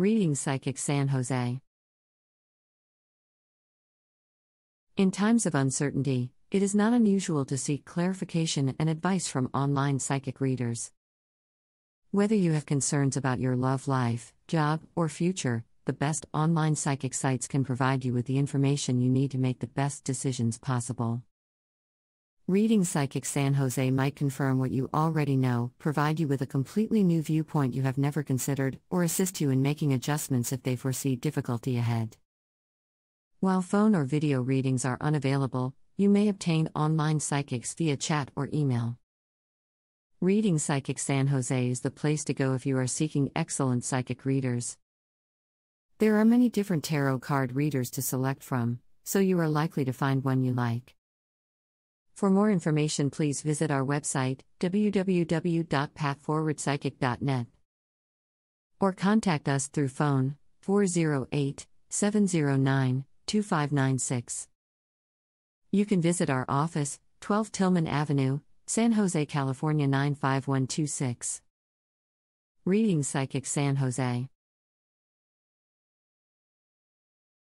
Reading Psychic San Jose. In times of uncertainty, it is not unusual to seek clarification and advice from online psychic readers. Whether you have concerns about your love life, job, or future, the best online psychic sites can provide you with the information you need to make the best decisions possible. Reading Psychic San Jose might confirm what you already know, provide you with a completely new viewpoint you have never considered, or assist you in making adjustments if they foresee difficulty ahead. While phone or video readings are unavailable, you may obtain online psychics via chat or email. Reading Psychic San Jose is the place to go if you are seeking excellent psychic readers. There are many different tarot card readers to select from, so you are likely to find one you like. For more information, please visit our website, www.pathforwardpsychic.net, or contact us through phone 408 709 2596. You can visit our office, 12 Tillman Avenue, San Jose, California 95126. Reading Psychic San Jose.